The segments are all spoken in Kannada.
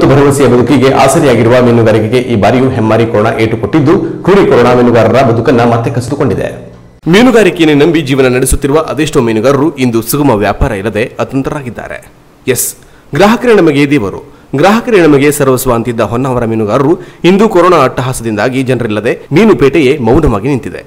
ಮತ್ತು ಭರವಸೆಯ ಬದುಕಿಗೆ ಆಸರೆಯಾಗಿರುವ ಮೀನುಗಾರಿಕೆಗೆ ಈ ಬಾರಿಯೂ ಹೆಮ್ಮಾರಿ ಕೊರೋನಾ ಏಟು ಕೊಟ್ಟಿದ್ದು ಕುರಿ ಕೊರೋನಾ ಮೀನುಗಾರರ ಬದುಕನ್ನ ಮತ್ತೆ ಕಸಿದುಕೊಂಡಿದೆ. ಮೀನುಗಾರಿಕೆಯನ್ನು ನಂಬಿ ಜೀವನ ನಡೆಸುತ್ತಿರುವ ಅದೆಷ್ಟೋ ಮೀನುಗಾರರು ಇಂದು ಸುಗಮ ವ್ಯಾಪಾರ ಇಲ್ಲದೆ ಅತಂತ್ರರಾಗಿದ್ದಾರೆ. ಎಸ್, ಗ್ರಾಹಕರೇ ನಮಗೆ ದೇವರು. ಗ್ರಾಹಕರೇ ನಮಗೆ ಸರ್ವಸ್ವ ಅಂತಿದ್ದ ಹೊನ್ನಾವರ ಮೀನುಗಾರರು ಇಂದು ಕೊರೋನಾ ಅಟ್ಟಹಾಸದಿಂದಾಗಿ ಜನರಿಲ್ಲದೆ ಮೀನುಪೇಟೆಯೇ ಮೌನವಾಗಿ ನಿಂತಿದೆ.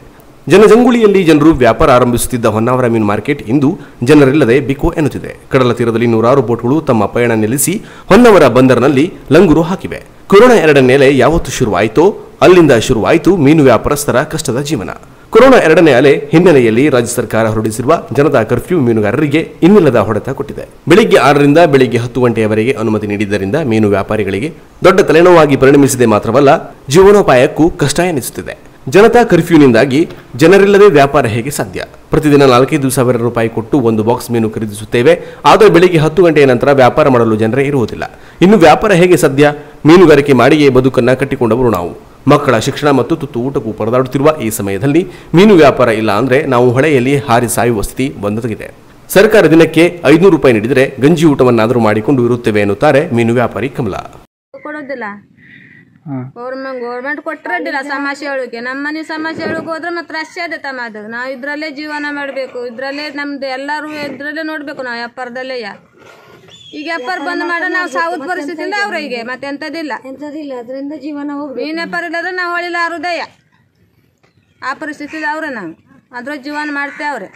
ಜನಜಂಗುಳಿಯಲ್ಲಿ ಜನರು ವ್ಯಾಪಾರ ಆರಂಭಿಸುತ್ತಿದ್ದ ಹೊನ್ನಾವರ ಮೀನು ಮಾರ್ಕೆಟ್ ಇಂದು ಜನರಿಲ್ಲದೆ ಬಿಕೋ ಎನ್ನುತ್ತಿದೆ. ಕಡಲ ತೀರದಲ್ಲಿ ನೂರಾರು ಬೋಟ್ಗಳು ತಮ್ಮ ಪಯಣ ನಿಲ್ಲಿಸಿ ಹೊನ್ನಾವರ ಬಂದರಿನಲ್ಲಿ ಲಂಗುರು ಹಾಕಿವೆ. ಕೊರೋನಾ ಎರಡನೇ ಯಾವತ್ತು ಶುರುವಾಯಿತೋ ಅಲ್ಲಿಂದ ಶುರುವಾಯಿತು ಮೀನು ವ್ಯಾಪಾರಸ್ಥರ ಕಷ್ಟದ ಜೀವನ. ಕೊರೋನಾ ಎರಡನೇ ಅಲೆ ಹಿನ್ನೆಲೆಯಲ್ಲಿ ರಾಜ್ಯ ಸರ್ಕಾರ ಹೊರಡಿಸಿರುವ ಜನತಾ ಕರ್ಫ್ಯೂ ಮೀನುಗಾರರಿಗೆ ಇನ್ನಿಲ್ಲದ ಹೊಡೆತ ಕೊಟ್ಟಿದೆ. ಬೆಳಿಗ್ಗೆ ಆರರಿಂದ ಬೆಳಿಗ್ಗೆ ಹತ್ತು ಗಂಟೆಯವರೆಗೆ ಅನುಮತಿ ನೀಡಿದ್ದರಿಂದ ಮೀನು ವ್ಯಾಪಾರಿಗಳಿಗೆ ದೊಡ್ಡ ತಲೆನೋವಾಗಿ ಪರಿಣಮಿಸಿದೆ ಮಾತ್ರವಲ್ಲ, ಜೀವನೋಪಾಯಕ್ಕೂ ಕಷ್ಟ ಎನಿಸುತ್ತಿದೆ. ಜನತಾ ಕರ್ಫ್ಯೂನಿಂದಾಗಿ ಜನರಿಲ್ಲದೆ ವ್ಯಾಪಾರ ಹೇಗೆ ಸಾಧ್ಯ? ಪ್ರತಿದಿನ ನಾಲ್ಕೈದು ಸಾವಿರ ರೂಪಾಯಿ ಕೊಟ್ಟು ಒಂದು ಬಾಕ್ಸ್ ಮೀನು ಖರೀದಿಸುತ್ತೇವೆ. ಆದರೆ ಬೆಳಿಗ್ಗೆ ಹತ್ತು ಗಂಟೆಯ ನಂತರ ವ್ಯಾಪಾರ ಮಾಡಲು ಜನರೇ ಇರುವುದಿಲ್ಲ. ಇನ್ನು ವ್ಯಾಪಾರ ಹೇಗೆ ಸಾಧ್ಯ? ಮೀನುಗಾರಿಕೆ ಮಾಡಿಯೇ ಬದುಕನ್ನ ಕಟ್ಟಿಕೊಂಡವರು ನಾವು. ಮಕ್ಕಳ ಶಿಕ್ಷಣ ಮತ್ತು ತುತ್ತು ಊಟಕ್ಕೂ ಪರದಾಡುತ್ತಿರುವ ಈ ಸಮಯದಲ್ಲಿ ಮೀನು ವ್ಯಾಪಾರ ಇಲ್ಲ ಅಂದ್ರೆ ನಾವು ಹೊಳೆಯಲ್ಲಿ ಹಾರಿ ಸಾಯುವ ಸ್ಥಿತಿ ಬಂದೊದಗಿದೆ. ಸರ್ಕಾರ ದಿನಕ್ಕೆ ಐದುನೂರು ರೂಪಾಯಿ ನೀಡಿದರೆ ಗಂಜಿ ಊಟವನ್ನಾದರೂ ಮಾಡಿಕೊಂಡು ಇರುತ್ತೇವೆ ಎನ್ನುತ್ತಾರೆ ಮೀನು ವ್ಯಾಪಾರಿ ಕಮಲಾ. ಗೌರ್ಮೆಂಟ್ ಗೌರ್ಮೆಂಟ್ ಕೊಟ್ಟರೆ ಅಡ್ಡಿಲ್ಲ. ಸಮಸ್ಯೆ ಹೇಳೋಕೆ ನಮ್ಮ ಮನೆ ಸಮಸ್ಯೆ ಹೇಳೋಕೆ ಹೋದ್ರೆ ಮತ್ತೆ ರಶ್ ಅದೇ ತಮ್ಮ ಅದು ನಾವು ಇದ್ರಲ್ಲೇ ಜೀವನ ಮಾಡಬೇಕು. ಇದ್ರಲ್ಲೇ ನಮ್ದು ಎಲ್ಲರೂ ಇದ್ರಲ್ಲೇ ನೋಡಬೇಕು ನಾವು ವ್ಯಾಪಾರದಲ್ಲೇ ಈಗ ವ್ಯಾಪಾರ ಬಂದ್ ಮಾಡ ನಾವು ಸಾವುದ ಪರಿಸ್ಥಿತಿ ಇಲ್ಲ ಅವ್ರಿಗೆ ಮತ್ತೆ ಎಂಥದಿಲ್ಲ. ಎಂಥದಿಲ್ಲ. ಅದರಿಂದ ಜೀವನ ಹೋಗ್ಬೇಕು. ಮೀನು ವ್ಯಾಪಾರ ಇಲ್ಲದ್ರೆ ನಾವು ಹೃದಯ. ಆ ಪರಿಸ್ಥಿತಿ ಅವ್ರೆ ನಾವು. ಅದ್ರ ಜೀವನ ಮಾಡ್ತೇವ್ರೆ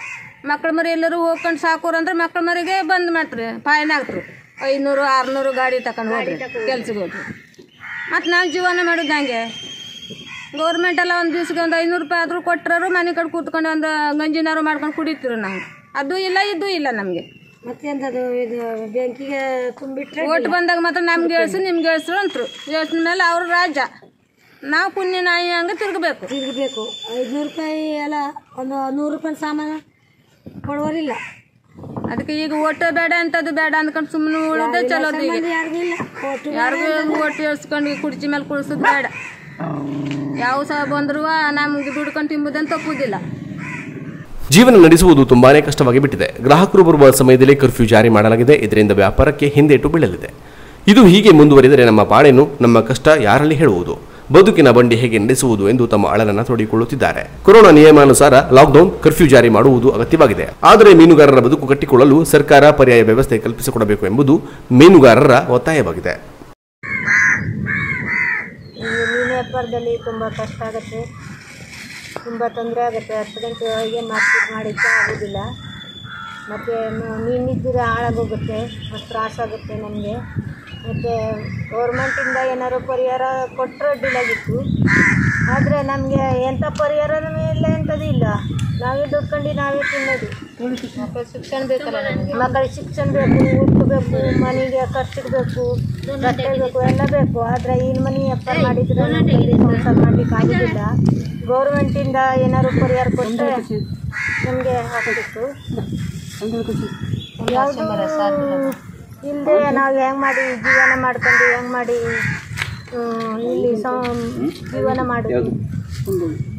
ಮಕ್ಳ ಮರಿ ಎಲ್ಲರೂ ಹೋಗ್ಕೊಂಡು ಸಾಕೋರು ಅಂದ್ರೆ ಮಕ್ಳ ಮರಿಗೆ ಬಂದ್ ಮಾಡ್ರಿ ಫೈನ್ ಹಾಕ್ತರು. ಐನೂರು ಆರ್ನೂರು ಗಾಡಿ ತಕೊಂಡು ಹೋಗ್ರಿ ಕೆಲ್ಸಕ್ಕೆ ಹೋಗ್ರಿ ಮತ್ತು ನಾವು ಜೀವನ ಮಾಡೋದು ಹಂಗೆ. ಗೌರ್ಮೆಂಟೆಲ್ಲ ಒಂದು ದಿವ್ಸಕ್ಕೆ ಒಂದು ಐನೂರು ರೂಪಾಯಿ ಆದರೂ ಕೊಟ್ಟರು ಮನೆ ಕಡೆ ಕೂತ್ಕೊಂಡು ಒಂದು ಗಂಜಿನಾರು ಮಾಡ್ಕೊಂಡು ಕುಡಿತೀರು ನಾವು. ಅದು ಇಲ್ಲ ಇದು ಇಲ್ಲ ನಮಗೆ. ಮತ್ತೆಂಥದ್ದು ಇದು ಬ್ಯಾಂಕಿಗೆ ತುಂಬಿಟ್ರೆ ಓಟ್ ಬಂದಾಗ ಮಾತ್ರ ನಮ್ಗೆ ಹೇಳ್ಸು ನಿಮ್ಗೆ ಹೇಳ್ಸ್ರು ಅಂತರು. ಹೇಳ್ಸಿದ ಮೇಲೆ ಅವ್ರ ರಾಜ. ನಾವು ಪುಣ್ಯ ನಾಯಿ ಹಂಗೆ ತಿರುಗಬೇಕು. ತಿರುಗಬೇಕು. ಐದುನೂರು ರೂಪಾಯಿ ಎಲ್ಲ ಒಂದು ನೂರು ರೂಪಾಯಿ ಸಾಮಾನು ಕೊಡುವರಿಲ್ಲ ಅದಕ್ಕೆ ಈಗ ಓಟ ಬೇಡ ಅಂತದು ಬೇಡ ಅಂದ್ಕೊಂಡು ಸುಮ್ಮನೆ ಉಳಿದೇ ಚಲೋ ಈಗ ಯಾರಿಗೂ ಓಟು ಹೇಳ್ಸ್ಕೊಂಡು ಕುರ್ಚಿ ಮೇಲೆ ಕುಳ್ಸೋದು ಬೇಡ. ಯಾವ ಸಹ ಬಂದ್ರು ನಮ್ಗೆ ದುಡ್ಕೊಂಡು ತಿಂಬುದಂತ ತಪ್ಪುದಿಲ್ಲ ಜೀವನ ನಡೆಸುವುದು ತುಂಬಾನೇ ಕಷ್ಟವಾಗಿ ಬಿಟ್ಟಿದೆ. ಗ್ರಾಹಕರು ಬರುವ ಸಮಯದಲ್ಲಿ ಕರ್ಫ್ಯೂ ಜಾರಿ ಮಾಡಲಾಗಿದೆ. ಇದರಿಂದ ವ್ಯಾಪಾರಕ್ಕೆ ಹಿಂದೇಟು ಬೀಳಲಿದೆ. ಇದು ಹೀಗೆ ಮುಂದುವರಿದರೆ ನಮ್ಮ ಪಾಡೇನು ನಮ್ಮ ಕಷ್ಟ ಯಾರಲ್ಲಿ ಹೇಳುವುದು? ಬದುಕಿನ ಬಂಡಿ ಹೇಗೆ ನಡೆಸುವುದು ಎಂದು ತಮ್ಮ ಅಳಲನ್ನ ತೋಡಿಕೊಳ್ಳುತ್ತಿದ್ದಾರೆ ಕೊರೋನಾ ನಿಯಮಾನುಸಾರ ಲಾಕ್ಡೌನ್ ಕರ್ಫ್ಯೂ ಜಾರಿ ಮಾಡುವುದು ಅಗತ್ಯವಾಗಿದೆ. ಆದರೆ ಮೀನುಗಾರರ ಬದುಕು ಕಟ್ಟಿಕೊಳ್ಳಲು ಸರ್ಕಾರ ಪರ್ಯಾಯ ವ್ಯವಸ್ಥೆ ಕಲ್ಪಿಸಿಕೊಡಬೇಕು ಎಂಬುದು ಮೀನುಗಾರರ ಒತ್ತಾಯವಾಗಿದೆ. ವ್ಯಾಪಾರದಲ್ಲಿ ತುಂಬ ಕಷ್ಟ ಆಗುತ್ತೆ. ತುಂಬ ತೊಂದರೆ ಆಗುತ್ತೆ. ಹತ್ತು ಮಾರ್ಕೆಟ್ ಮಾಡಿಕ್ಕೆ ಆಗೋದಿಲ್ಲ. ಮತ್ತು ಮೀನಿದ್ದರೆ ಹಾಳಾಗೋಗುತ್ತೆ. ಮತ್ತು ತ್ರಾಸಾಗುತ್ತೆ ನಮಗೆ. ಮತ್ತು ಗೌರ್ಮೆಂಟಿಂದ ಏನಾದ್ರು ಪರಿಹಾರ ಕೊಟ್ಟರೆ ಅಡ್ಡಿಲಾಗಿತ್ತು ಆದರೆ ನಮಗೆ ಎಂಥ ಪರಿಹಾರನೂ ಇಲ್ಲ ಎಂಥದ್ದು ಇಲ್ಲ. ನಾವೇ ದುಡ್ಕೊಂಡು ನಾವೇ ತಿನ್ನೋದು. ಮಕ್ಕಳು ಶಿಕ್ಷಣ ಬೇಕಲ್ಲ ನಮಗೆ. ಮಕ್ಕಳಿಗೆ ಶಿಕ್ಷಣ ಬೇಕು ಊಟ ಬೇಕು ಮನೆಗೆ ಖರ್ಚಿಗೆ ಬೇಕು ಬಟ್ಟೆ ಬೇಕು ಎಲ್ಲ ಬೇಕು. ಆದರೆ ಈ ಮನೆ ಎಪ್ಪರ್ ಮಾಡಿದ್ರೆ ಸಂಸಾರ ಮಾಡ್ಲಿಕ್ಕೆ ಆಗೋದಿಲ್ಲ. ಗೌರ್ಮೆಂಟಿಂದ ಏನಾದ್ರು ಪರಿಹಾರ ಕೊಟ್ಟರೆ ನಮಗೆ ಆಗ್ತಿತ್ತು. ಯಾವುದು ಇಲ್ಲದೆ ನಾವು ಹೆಂಗೆ ಮಾಡಿ ಜೀವನ ಮಾಡ್ಕೊಂಡು ಹೆಂಗೆ ಮಾಡಿ ಇಲ್ಲಿ ಸಂ ಜೀವನ ಮಾಡಿದ್ವಿ.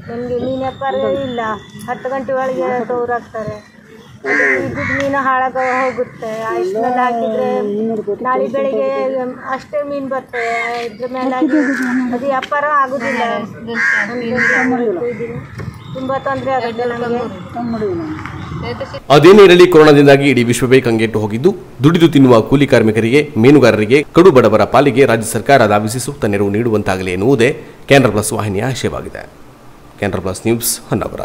ನಮಗೆ ಮೀನು ವ್ಯಾಪಾರ ಇಲ್ಲ. ಹತ್ತು ಗಂಟೆ ಒಳಗೆ ಡೋರ್ ಹಾಕ್ತಾರೆ. ಇದ್ದಿದ್ದು ಮೀನು ಹಾಳಾಗ ಹೋಗುತ್ತೆ. ಐಸ್ನಲ್ಲಿ ಹಾಕಿದ್ರೆ ನಾಳೆ ಬೆಳಿಗ್ಗೆ ಅಷ್ಟೇ ಮೀನು ಬರ್ತವೆ ಇದ್ರ ಮೇಲೆ ಅದು ವ್ಯಾಪಾರ ಆಗೋದಿಲ್ಲ. ತುಂಬ ತೊಂದರೆ ಆಗುತ್ತೆ ನಮಗೆ. ಅದೇನೇ ಇರಲಿ ಕೊರೋನಾದಿಂದಾಗಿ ಇಡೀ ವಿಶ್ವವೇ ಕಂಗೆಟ್ಟು ಹೋಗಿದ್ದು, ದುಡಿದು ತಿನ್ನುವ ಕೂಲಿ ಕಾರ್ಮಿಕರಿಗೆ, ಮೀನುಗಾರರಿಗೆ, ಕಡು ಬಡವರ ಪಾಲಿಗೆ ರಾಜ್ಯ ಸರ್ಕಾರ ಧಾವಿಸಿ ಸೂಕ್ತ ನೆರವು ನೀಡುವಂತಾಗಲಿ ಎನ್ನುವುದೇ ಕ್ಯಾನ್ರಾ ಪ್ಲಸ್ ವಾಹಿನಿಯ ಆಶಯವಾಗಿದೆ. Canara plus news Honnavar.